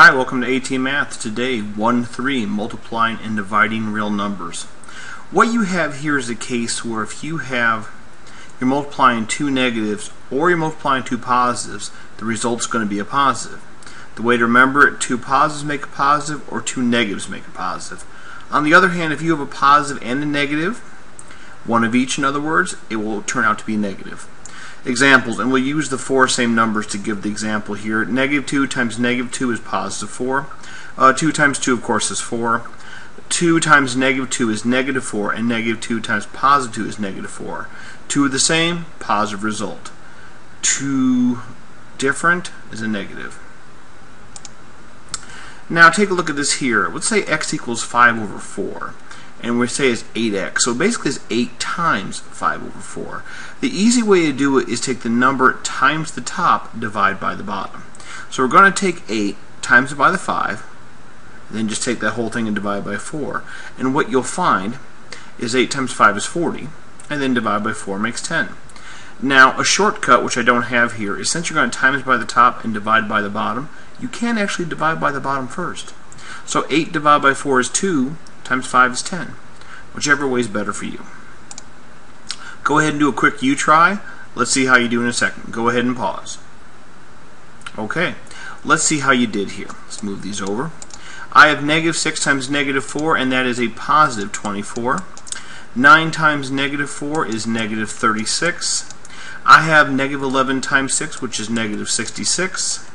Hi, welcome to AT Math. Today, 1 3, multiplying and dividing real numbers. What you have here is a case where if you have, you're multiplying two negatives or you're multiplying two positives, the result's going to be a positive. The way to remember it, two positives make a positive or two negatives make a positive. On the other hand, if you have a positive and a negative, one of each in other words, it will turn out to be negative examples, and we'll use the four same numbers to give the example here. Negative 2 times negative 2 is positive 4. Uh, 2 times 2, of course, is 4. 2 times negative 2 is negative 4, and negative 2 times positive 2 is negative 4. Two are the same, positive result. Two different is a negative. Now take a look at this here. Let's say x equals 5 over 4 and we say it's 8x. So basically it's 8 times 5 over 4. The easy way to do it is take the number times the top, divide by the bottom. So we're going to take 8 times it by the 5, then just take that whole thing and divide by 4. And what you'll find is 8 times 5 is 40, and then divide by 4 makes 10. Now, a shortcut, which I don't have here, is since you're going to times by the top and divide by the bottom, you can actually divide by the bottom first. So 8 divided by 4 is 2, times 5 is 10. Whichever way is better for you. Go ahead and do a quick U try. Let's see how you do in a second. Go ahead and pause. Okay, let's see how you did here. Let's move these over. I have negative 6 times negative 4, and that is a positive 24. 9 times negative 4 is negative 36. I have negative 11 times 6, which is negative 66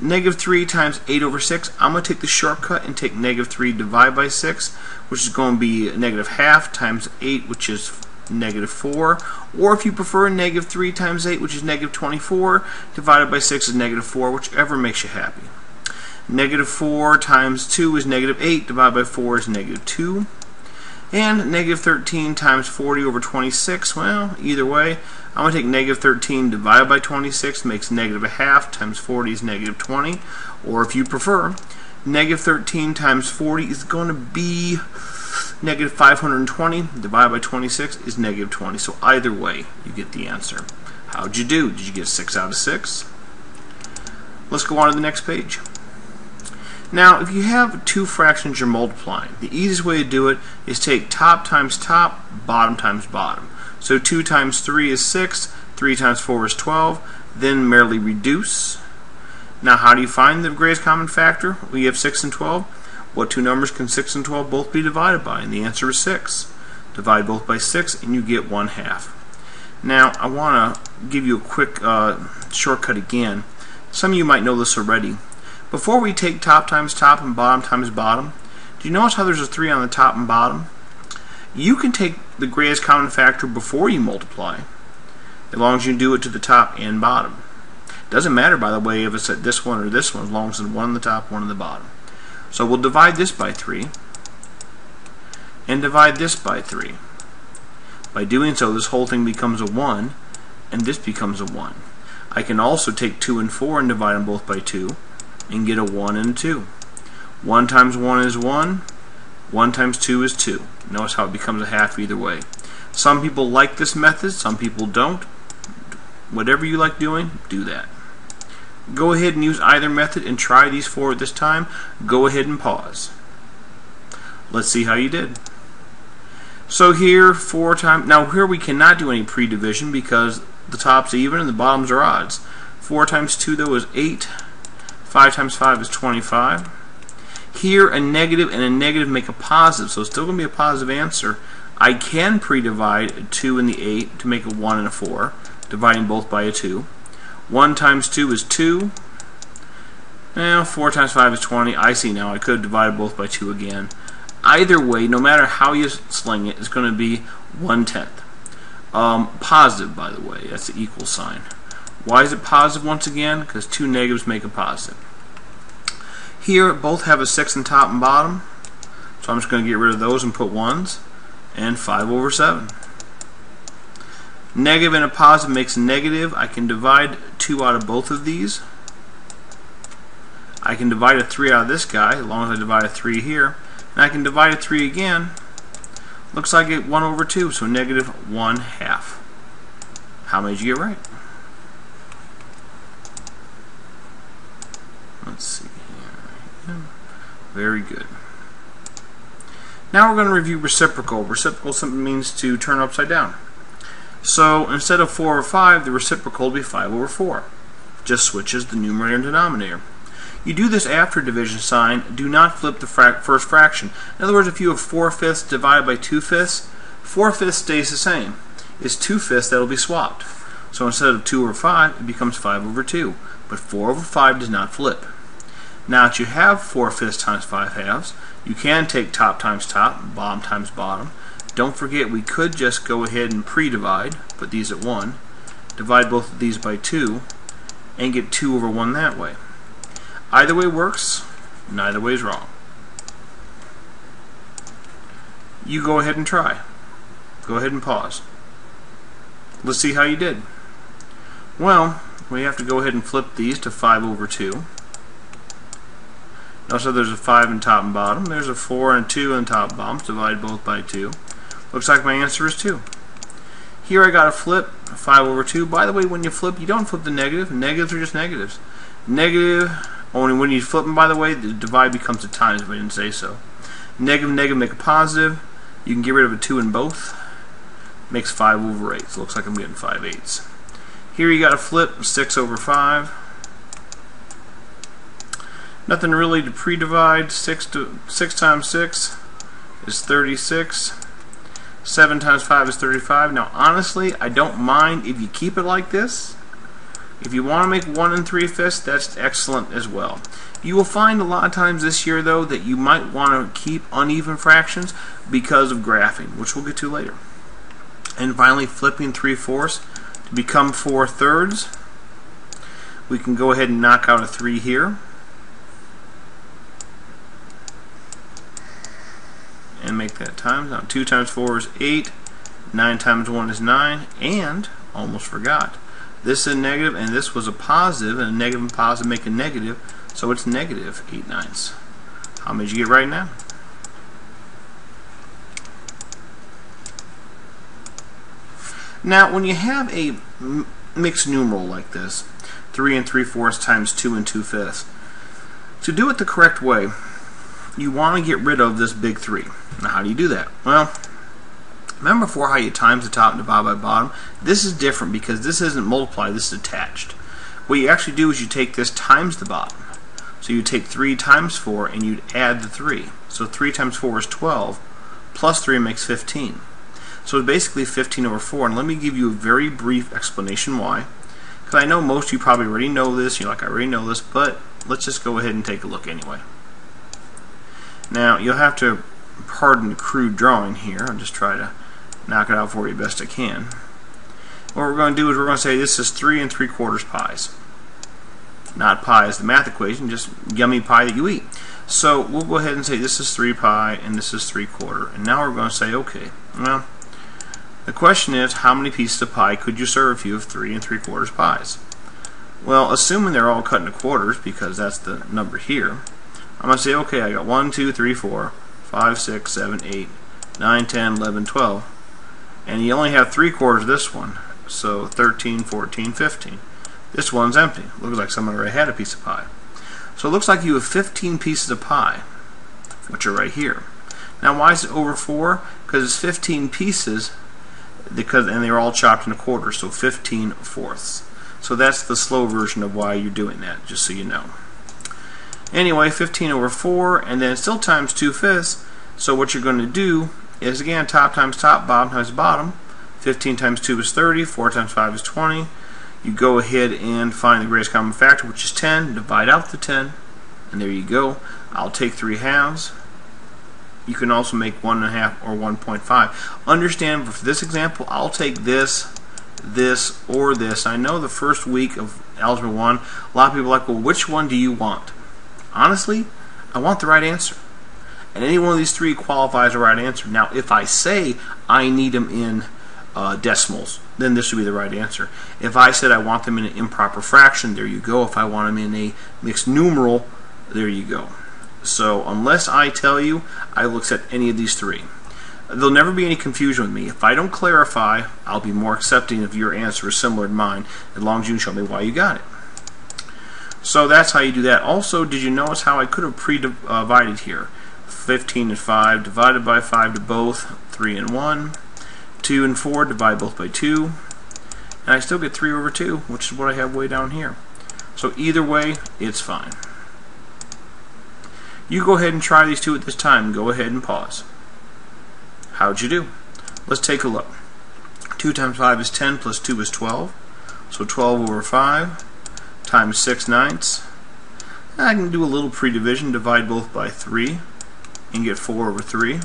negative 3 times 8 over 6, I'm going to take the shortcut and take negative 3 divided by 6, which is going to be negative half times 8, which is negative 4. Or if you prefer negative 3 times 8, which is negative 24, divided by 6 is negative 4, whichever makes you happy. Negative 4 times 2 is negative 8, divided by 4 is negative 2. And negative 13 times 40 over 26, well, either way, I'm going to take negative 13 divided by 26 makes negative a half times 40 is negative 20. Or if you prefer, negative 13 times 40 is going to be negative 520 divided by 26 is negative 20. So either way, you get the answer. How'd you do? Did you get 6 out of 6? Let's go on to the next page. Now, if you have two fractions you're multiplying, the easiest way to do it is take top times top, bottom times bottom. So 2 times 3 is 6, 3 times 4 is 12, then merely reduce. Now, how do you find the greatest common factor? We have 6 and 12. What two numbers can 6 and 12 both be divided by? And the answer is 6. Divide both by 6 and you get 1 half. Now, I want to give you a quick uh, shortcut again. Some of you might know this already. Before we take top times top and bottom times bottom, do you notice how there's a 3 on the top and bottom? You can take the greatest common factor before you multiply, as long as you do it to the top and bottom. Doesn't matter, by the way, if it's at this one or this one, as long as it's one on the top, one on the bottom. So we'll divide this by 3, and divide this by 3. By doing so, this whole thing becomes a 1, and this becomes a 1. I can also take 2 and 4 and divide them both by 2, and get a 1 and a 2. 1 times 1 is 1. 1 times 2 is 2. Notice how it becomes a half either way. Some people like this method, some people don't. Whatever you like doing, do that. Go ahead and use either method and try these four this time. Go ahead and pause. Let's see how you did. So here, 4 times, now here we cannot do any pre-division because the top's even and the bottoms are odds. 4 times 2 though is 8. 5 times 5 is 25. Here, a negative and a negative make a positive, so it's still going to be a positive answer. I can pre-divide a 2 and the 8 to make a 1 and a 4, dividing both by a 2. 1 times 2 is 2. Now, 4 times 5 is 20. I see now. I could have divided both by 2 again. Either way, no matter how you sling it, it's going to be 1 tenth. Um, positive, by the way. That's the equal sign. Why is it positive once again? Because two negatives make a positive. Here, both have a 6 in top and bottom. So I'm just going to get rid of those and put 1s. And 5 over 7. Negative and a positive makes a negative. I can divide 2 out of both of these. I can divide a 3 out of this guy, as long as I divide a 3 here. And I can divide a 3 again. Looks like it 1 over 2, so negative 1 half. How many did you get right? Let's see. Very good. Now we're going to review reciprocal. Reciprocal simply means to turn upside down. So instead of 4 over 5, the reciprocal will be 5 over 4. Just switches the numerator and denominator. You do this after division sign. Do not flip the first fraction. In other words, if you have 4 fifths divided by 2 fifths, 4 fifths stays the same. It's 2 fifths that will be swapped. So instead of 2 over 5, it becomes 5 over 2. But 4 over 5 does not flip. Now that you have 4 fifths times 5 halves, you can take top times top, bottom times bottom. Don't forget we could just go ahead and pre-divide, put these at 1, divide both of these by 2, and get 2 over 1 that way. Either way works, neither way is wrong. You go ahead and try. Go ahead and pause. Let's see how you did. Well, we have to go ahead and flip these to 5 over 2. Also, there's a 5 in top and bottom. There's a 4 and 2 in top and bottom. Divide both by 2. Looks like my answer is 2. Here I got a flip, 5 over 2. By the way, when you flip, you don't flip the negative. Negatives are just negatives. Negative, only when you flip them, by the way, the divide becomes a times if I didn't say so. Negative, negative make a positive. You can get rid of a 2 in both. Makes 5 over 8. So looks like I'm getting 5 eighths. Here you got a flip, 6 over 5. Nothing really to pre-divide. 6 to 6 times 6 is 36. 7 times 5 is 35. Now honestly, I don't mind if you keep it like this. If you want to make 1 and 3 fifths, that's excellent as well. You will find a lot of times this year though that you might want to keep uneven fractions because of graphing, which we'll get to later. And finally, flipping 3 fourths to become 4 thirds. We can go ahead and knock out a 3 here. And make that times. Now 2 times 4 is 8, 9 times 1 is 9, and, almost forgot, this is a negative and this was a positive, and a negative and positive make a negative, so it's negative 8 ninths. How many did you get right now? Now, when you have a mixed numeral like this, 3 and 3 fourths times 2 and 2 fifths, to do it the correct way, you want to get rid of this big 3. Now, how do you do that? Well, remember before how you times the top and divide by bottom? This is different because this isn't multiplied, this is attached. What you actually do is you take this times the bottom. So you take 3 times 4 and you'd add the 3. So 3 times 4 is 12, plus 3 makes 15. So it's basically 15 over 4. And let me give you a very brief explanation why. Because I know most of you probably already know this. You're like, I already know this. But let's just go ahead and take a look anyway. Now, you'll have to pardon the crude drawing here. I'll just try to knock it out for you best I can. What we're going to do is we're going to say this is 3 and 3 quarters pies. Not pi as the math equation, just yummy pie that you eat. So we'll go ahead and say this is 3 pi and this is 3 quarter. And now we're going to say, okay, well, the question is, how many pieces of pie could you serve if you have 3 and 3 quarters pies? Well, assuming they're all cut into quarters, because that's the number here, I'm going to say, okay, I got 1, 2, 3, 4, 5, 6, 7, 8, 9, 10, 11, 12. And you only have 3 quarters of this one, so 13, 14, 15. This one's empty. Looks like someone already had a piece of pie. So it looks like you have 15 pieces of pie, which are right here. Now why is it over 4? Because it's 15 pieces because and they're all chopped into quarters, so 15 fourths. So that's the slow version of why you're doing that, just so you know. Anyway, 15 over 4, and then still times 2 fifths. So what you're going to do is, again, top times top, bottom times bottom. 15 times 2 is 30, 4 times 5 is 20. You go ahead and find the greatest common factor, which is 10. Divide out the 10, and there you go. I'll take 3 halves. You can also make 1.5 or 1.5. Understand, for this example, I'll take this, this, or this. I know the first week of Algebra 1, a lot of people are like, well, which one do you want? Honestly, I want the right answer. And any one of these three qualifies the right answer. Now, if I say I need them in uh, decimals, then this would be the right answer. If I said I want them in an improper fraction, there you go. If I want them in a mixed numeral, there you go. So unless I tell you, I will accept any of these three. There'll never be any confusion with me. If I don't clarify, I'll be more accepting if your answer is similar to mine, as long as you can show me why you got it. So that's how you do that. Also, did you notice how I could have pre-divided here? 15 and 5 divided by 5 to both, 3 and 1. 2 and 4 divide both by 2. And I still get 3 over 2, which is what I have way down here. So either way, it's fine. You go ahead and try these two at this time. Go ahead and pause. How'd you do? Let's take a look. 2 times 5 is 10 plus 2 is 12. So 12 over 5 times 6 ninths. I can do a little pre-division, divide both by 3 and get 4 over 3.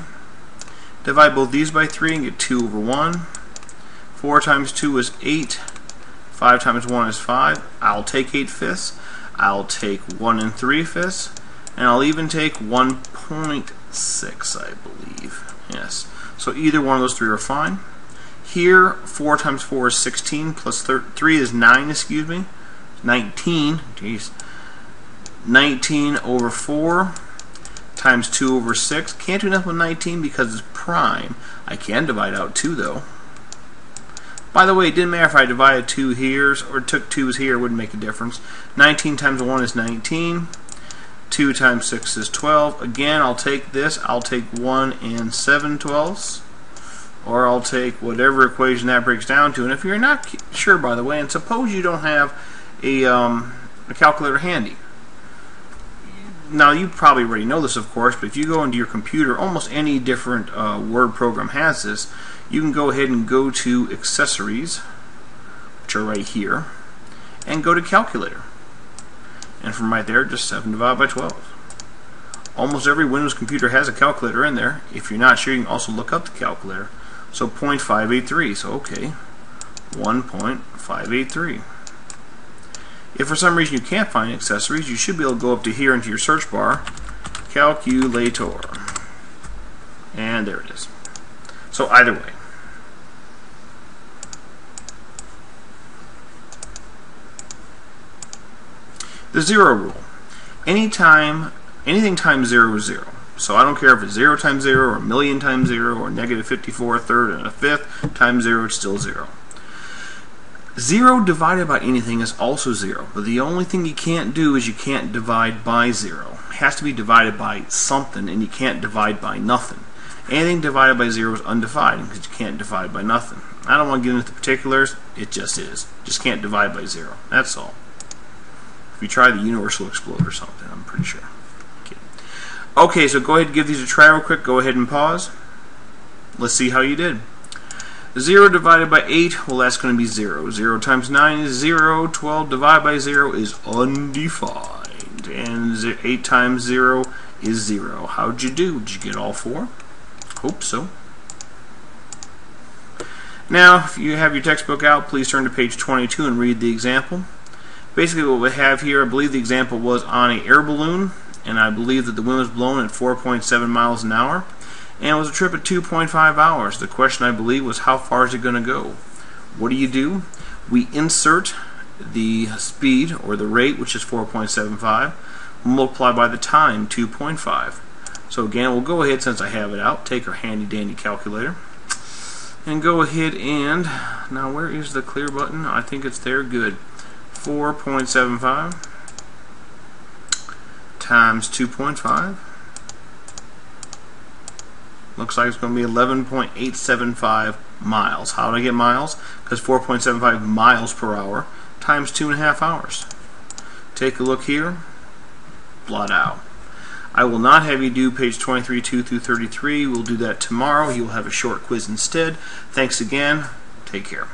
Divide both these by 3 and get 2 over 1. 4 times 2 is 8. 5 times 1 is 5. I'll take 8 fifths. I'll take 1 and 3 fifths. And I'll even take 1.6, I believe. Yes. So either one of those three are fine. Here, 4 times 4 is 16, plus 3 is 9, excuse me. 19, jeez. 19 over 4 times 2 over 6. Can't do nothing with 19 because it's prime. I can divide out 2 though. By the way, it didn't matter if I divided 2 here or took 2's here, it wouldn't make a difference. 19 times 1 is 19. 2 times 6 is 12. Again, I'll take this. I'll take 1 and 7 twelfths. Or I'll take whatever equation that breaks down to. And if you're not sure, by the way, and suppose you don't have a, um, a calculator handy. Now, you probably already know this, of course, but if you go into your computer, almost any different uh, Word program has this. You can go ahead and go to Accessories, which are right here, and go to Calculator. And from right there, just 7 divided by 12. Almost every Windows computer has a calculator in there. If you're not sure, you can also look up the calculator. So 0.583, so okay, 1.583. If for some reason you can't find accessories, you should be able to go up to here into your search bar, calculator. And there it is. So either way. The zero rule. Anytime, anything times zero is zero. So I don't care if it's 0 times 0 or a million times 0 or negative 54 a third and a fifth times 0, it's still 0. 0 divided by anything is also 0, but the only thing you can't do is you can't divide by 0. It has to be divided by something, and you can't divide by nothing. Anything divided by 0 is undivided because you can't divide by nothing. I don't want to get into the particulars, it just is. Just can't divide by 0. That's all. If you try the universe will explode or something, I'm pretty sure. Okay. okay, so go ahead and give these a try real quick. Go ahead and pause. Let's see how you did. 0 divided by 8, well that's going to be 0. 0 times 9 is 0. 12 divided by 0 is undefined. And 8 times 0 is 0. How'd you do? Did you get all four? Hope so. Now, if you have your textbook out, please turn to page 22 and read the example. Basically what we have here, I believe the example was on an air balloon, and I believe that the wind was blowing at 4.7 miles an hour and it was a trip of 2.5 hours. The question I believe was how far is it going to go? What do you do? We insert the speed or the rate, which is 4.75, multiply by the time, 2.5. So again, we'll go ahead since I have it out, take our handy dandy calculator, and go ahead and, now where is the clear button? I think it's there, good. 4.75 times 2.5 Looks like it's going to be 11.875 miles. How do I get miles? Because 4.75 miles per hour times two and a half hours. Take a look here. Blot out. I will not have you do page 23, 2 through 33. We'll do that tomorrow. You'll have a short quiz instead. Thanks again. Take care.